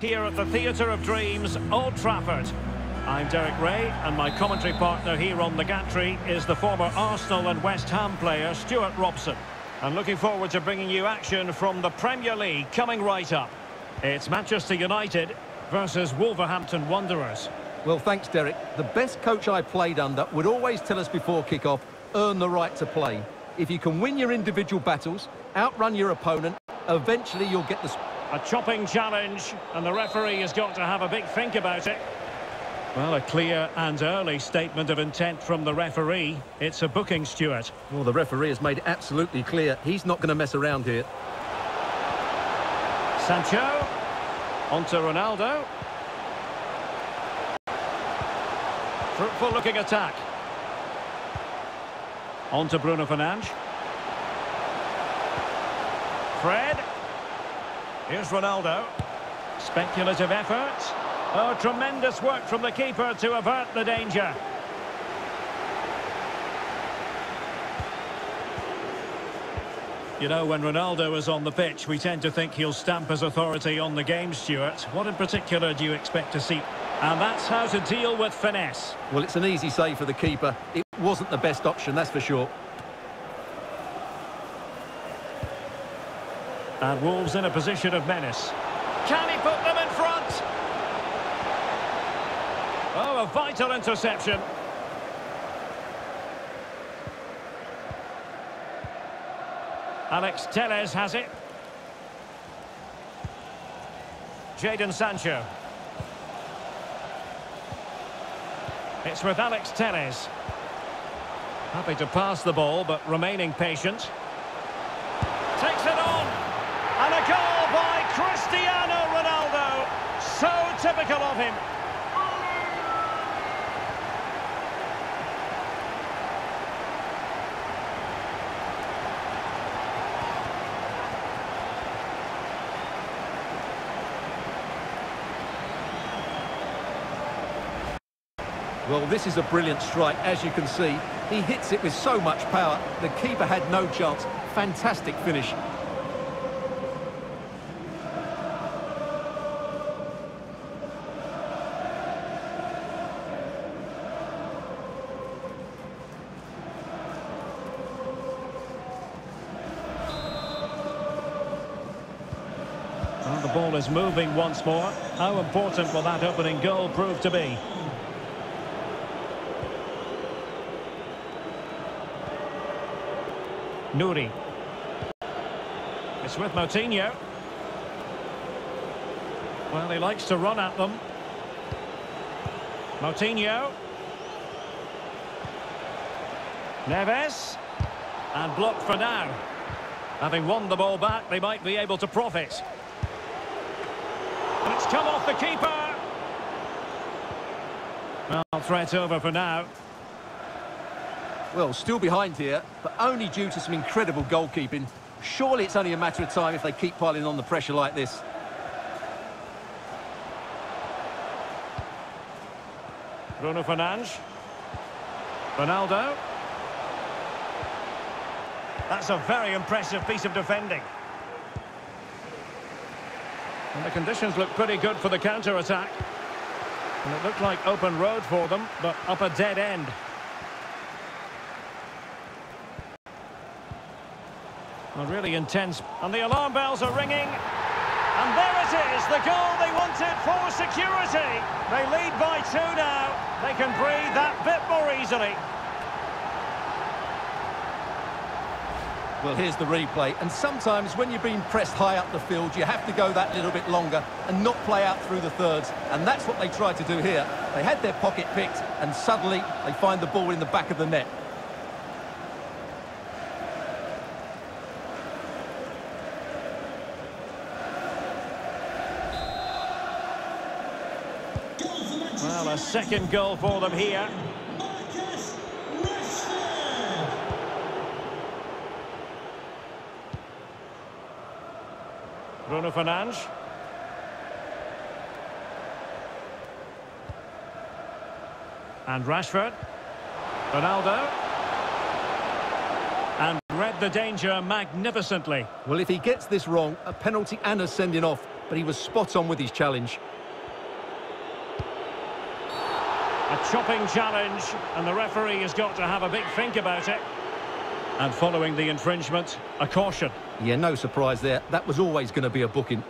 Here at the Theatre of Dreams, Old Trafford. I'm Derek Rae, and my commentary partner here on the gantry is the former Arsenal and West Ham player Stuart Robson. I'm looking forward to bringing you action from the Premier League coming right up. It's Manchester United versus Wolverhampton Wanderers. Well, thanks, Derek. The best coach I played under would always tell us before kick-off, earn the right to play. If you can win your individual battles, outrun your opponent, eventually you'll get the... A chopping challenge, and the referee has got to have a big think about it. Well, a clear and early statement of intent from the referee. It's a booking, Stuart. Well, the referee has made it absolutely clear he's not going to mess around here. Sancho. On to Ronaldo. Fruitful looking attack. On to Bruno Fernandes. Fred. Here's Ronaldo. Speculative effort. Oh, tremendous work from the keeper to avert the danger. You know, when Ronaldo is on the pitch, we tend to think he'll stamp his authority on the game, Stuart. What in particular do you expect to see? And that's how to deal with finesse. Well, it's an easy save for the keeper. It wasn't the best option, that's for sure. And Wolves in a position of menace. Can he put them in front? Oh, a vital interception. Alex Telles has it. Jadon Sancho. It's with Alex Telles. Happy to pass the ball, but remaining patient. Takes it on. And a goal by Cristiano Ronaldo. So typical of him. Well, this is a brilliant strike, as you can see. He hits it with so much power. The keeper had no chance. Fantastic finish. Moving once more. How important will that opening goal prove to be? Nuri. It's with Moutinho. Well, he likes to run at them. Moutinho. Neves. And blocked for now. Having won the ball back, they might be able to profit. And it's come off the keeper. Well, threat over for now. Well, still behind here, but only due to some incredible goalkeeping. Surely it's only a matter of time if they keep piling on the pressure like this. Bruno Fernandes. Ronaldo. That's a very impressive piece of defending. And the conditions look pretty good for the counter-attack. And it looked like open road for them, but up a dead end. A really intense. And the alarm bells are ringing. And there it is, the goal they wanted for security. They lead by two now. They can breathe that bit more easily. Well, here's the replay. And sometimes when you're being pressed high up the field, you have to go that little bit longer and not play out through the thirds. And that's what they tried to do here. They had their pocket picked, and suddenly they find the ball in the back of the net. Well, a second goal for them here. Bruno Fernandes. And Rashford. Ronaldo. And read the danger magnificently. Well, if he gets this wrong, a penalty and a sending off, but he was spot on with his challenge. A chopping challenge, and the referee has got to have a big think about it. And following the infringement, a caution. Yeah, no surprise there. That was always going to be a booking.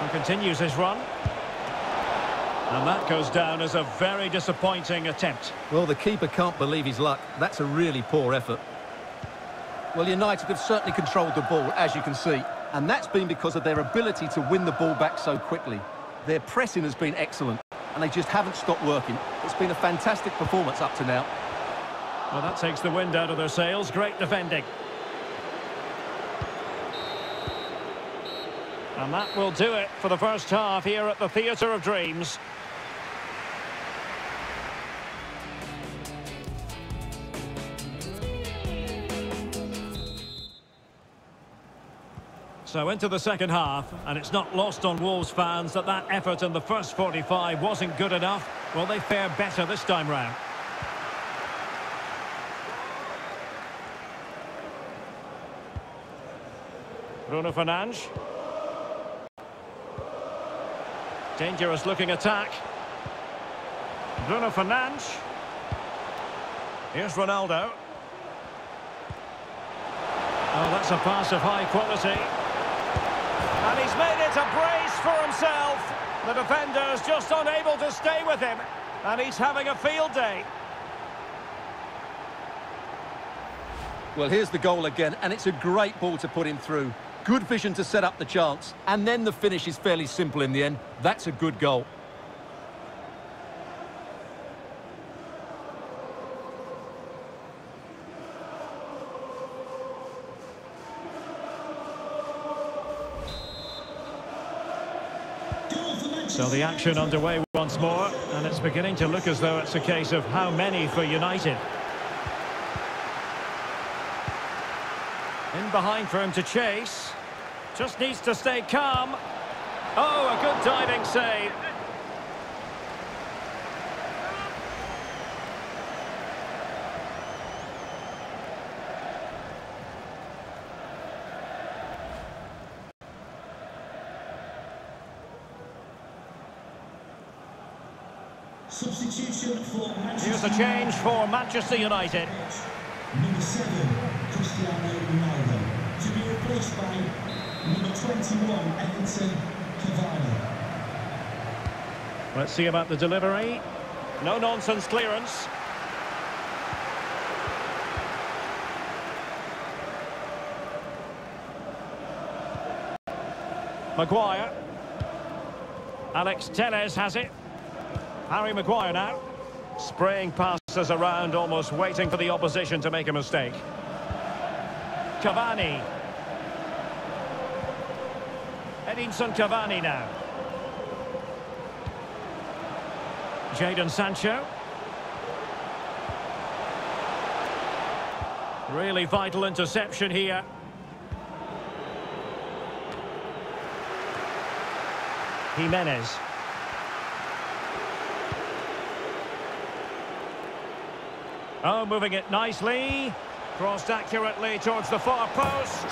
And continues his run. And that goes down as a very disappointing attempt. Well, the keeper can't believe his luck. That's a really poor effort. Well, United have certainly controlled the ball, as you can see. And that's been because of their ability to win the ball back so quickly. Their pressing has been excellent, and they just haven't stopped working. It's been a fantastic performance up to now. Well, that takes the wind out of their sails. Great defending. And that will do it for the first half here at the Theatre of Dreams. So into the second half, and it's not lost on Wolves fans that that effort in the first 45 wasn't good enough. Well, they fare better this time round. Bruno Fernandes. Dangerous looking attack. Bruno Fernandes. Here's Ronaldo. Oh, that's a pass of high quality. And he's made it a brace for himself. The defender's just unable to stay with him. And he's having a field day. Well, here's the goal again, and it's a great ball to put him through. Good vision to set up the chance, and then the finish is fairly simple in the end. That's a good goal. So the action underway once more, and it's beginning to look as though it's a case of how many for United. In behind for him to chase. Just needs to stay calm. Oh, a good diving save. Substitution for Manchester Here's a change for Manchester United. Number seven, Cristiano Ronaldo, to be replaced by number 21, Edinson Cavani. Let's see about the delivery. No nonsense clearance. Maguire. Alex Telles has it. Harry Maguire now. Spraying passes around, almost waiting for the opposition to make a mistake. Cavani. Edinson Cavani now. Jadon Sancho. Really vital interception here. Jimenez. Oh, moving it nicely. Crossed accurately towards the far post.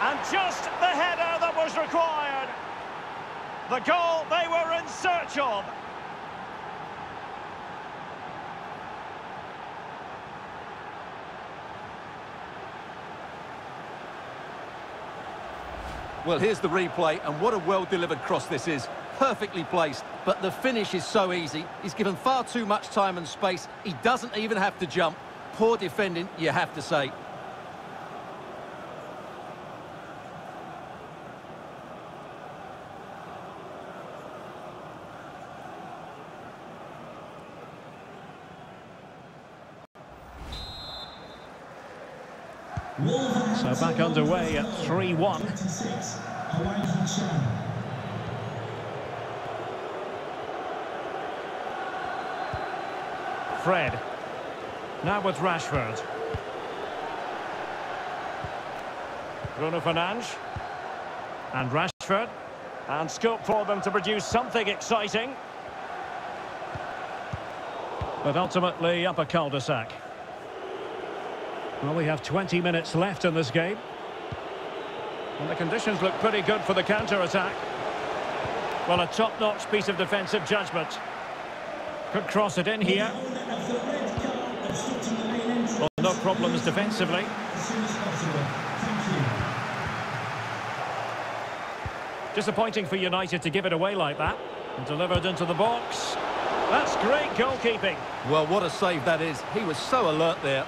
And just the header that was required. The goal they were in search of. Well, here's the replay, and what a well-delivered cross this is. Perfectly placed, but the finish is so easy. He's given far too much time and space. He doesn't even have to jump. Poor defending, you have to say. So back underway at 3-1. Fred. Now with Rashford. Bruno Fernandes. And Rashford. And scope for them to produce something exciting. But ultimately up a cul-de-sac. Well, we have 20 minutes left in this game. And the conditions look pretty good for the counter-attack. Well, a top-notch piece of defensive judgment. Could cross it in here. Well, no problems defensively. Disappointing for United to give it away like that. And delivered into the box. That's great goalkeeping. Well, what a save that is. He was so alert there.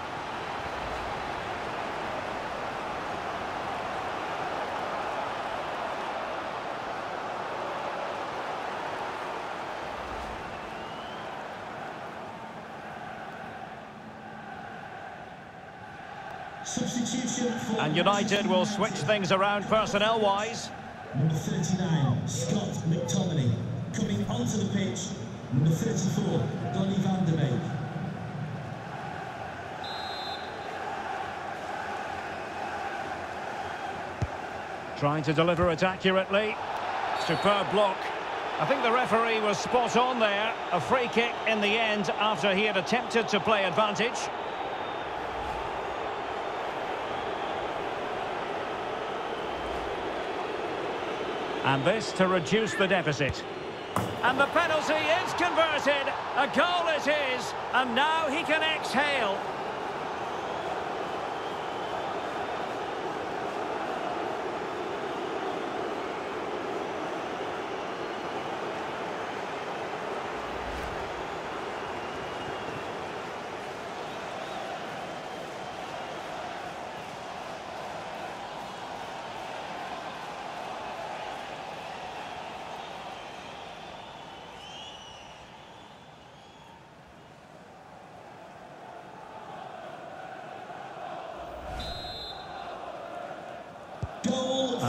And United will switch things around personnel-wise. Number 39, Scott McTominay. Coming onto the pitch, number 34, Donny van de Beek. Trying to deliver it accurately. Superb block. I think the referee was spot on there. A free kick in the end after he had attempted to play advantage. And this to reduce the deficit. And the penalty is converted. A goal it is. And now he can exhale.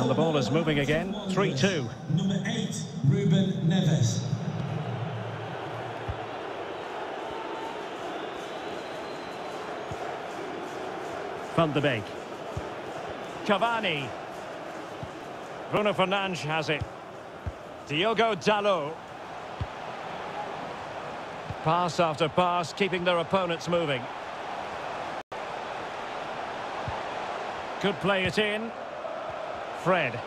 And the ball is moving again. 3-2. Number 8, Ruben Neves. Van de Beek. Cavani. Bruno Fernandes has it. Diogo Dalot. Pass after pass, keeping their opponents moving. Could play it in. Fred.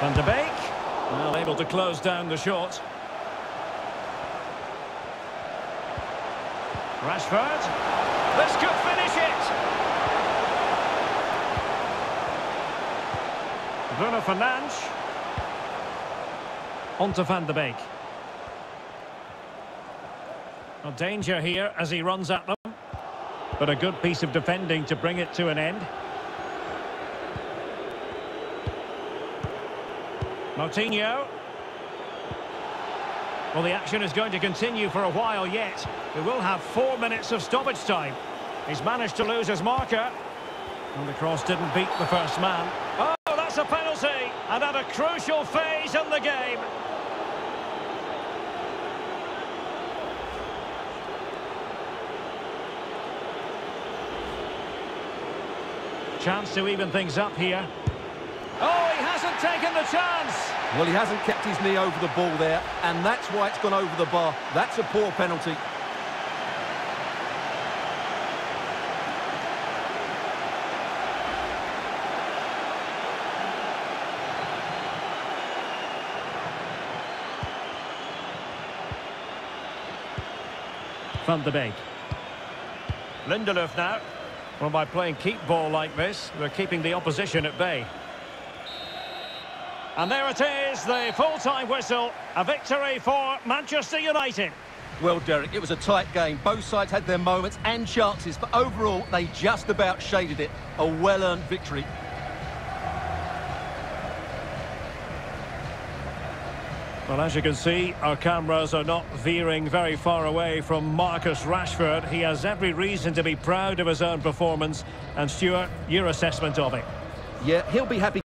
Van de Beek. Well, able to close down the shot. Rashford. This could finish it. Bruno Fernandes. On to Van de Beek. Well, danger here as he runs at them. But a good piece of defending to bring it to an end. Moutinho. Well, the action is going to continue for a while yet. We will have four minutes of stoppage time. He's managed to lose his marker. And the cross didn't beat the first man. Oh, that's a penalty! And at a crucial phase in the game. Chance to even things up here. Oh, taken the chance. Well, he hasn't kept his knee over the ball there, and that's why it's gone over the bar. That's a poor penalty. Van de Beek. Lindelöf now. Well, by playing keep ball like this, we're keeping the opposition at bay. And there it is, the full-time whistle. A victory for Manchester United. Well, Derek, it was a tight game. Both sides had their moments and chances, but overall, they just about shaded it. A well-earned victory. Well, as you can see, our cameras are not veering very far away from Marcus Rashford. He has every reason to be proud of his own performance. And Stuart, your assessment of it? Yeah, he'll be happy